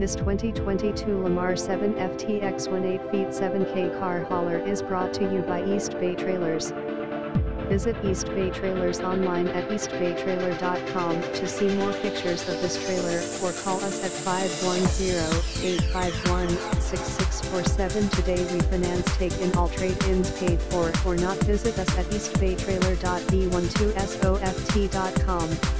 This 2022 Lamar 7 FTX 18 feet 7K car hauler is brought to you by East Bay Trailers. Visit East Bay Trailers online at eastbaytrailer.com to see more pictures of this trailer or call us at 510-851-6647 today we finance take in all trade-ins paid for or not visit us at eastbaytrailer.v12soft.com.